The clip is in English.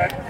Okay.